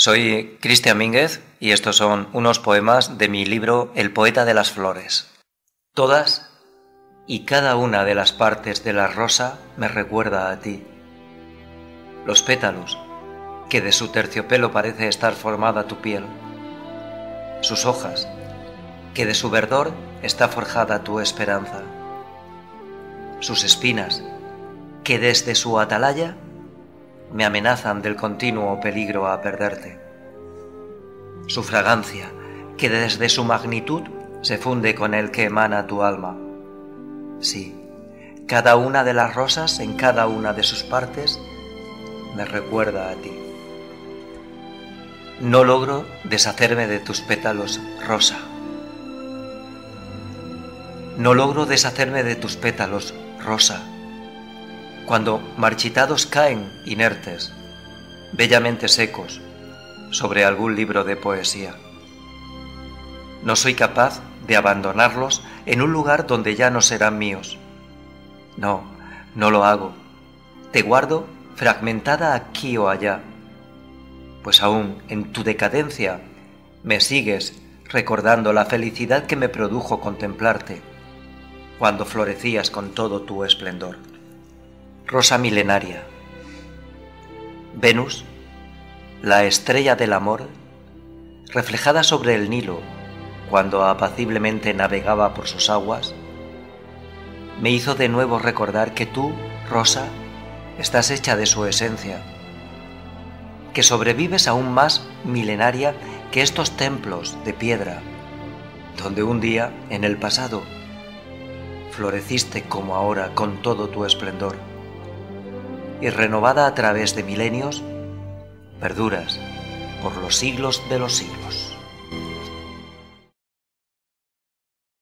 Soy Cristian Mínguez y estos son unos poemas de mi libro El poeta de las flores. Todas y cada una de las partes de la rosa me recuerda a ti. Los pétalos, que de su terciopelo parece estar formada tu piel. Sus hojas, que de su verdor está forjada tu esperanza. Sus espinas, que desde su atalaya me amenazan del continuo peligro a perderte. Su fragancia, que desde su magnitud se funde con el que emana tu alma. Sí, cada una de las rosas en cada una de sus partes me recuerda a ti. No logro deshacerme de tus pétalos, rosa. No logro deshacerme de tus pétalos, rosa cuando marchitados caen inertes, bellamente secos, sobre algún libro de poesía. No soy capaz de abandonarlos en un lugar donde ya no serán míos. No, no lo hago. Te guardo fragmentada aquí o allá, pues aún en tu decadencia me sigues recordando la felicidad que me produjo contemplarte cuando florecías con todo tu esplendor rosa milenaria. Venus, la estrella del amor, reflejada sobre el Nilo cuando apaciblemente navegaba por sus aguas, me hizo de nuevo recordar que tú, Rosa, estás hecha de su esencia, que sobrevives aún más milenaria que estos templos de piedra, donde un día, en el pasado, floreciste como ahora con todo tu esplendor y renovada a través de milenios, perduras por los siglos de los siglos.